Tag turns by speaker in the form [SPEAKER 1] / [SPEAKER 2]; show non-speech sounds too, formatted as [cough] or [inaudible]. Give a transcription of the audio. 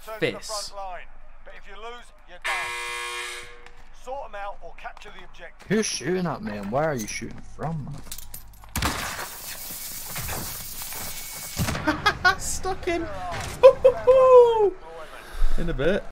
[SPEAKER 1] fist.
[SPEAKER 2] Who's shooting at me and where are you shooting from? [laughs]
[SPEAKER 3] Stuck in. [laughs] In a bit.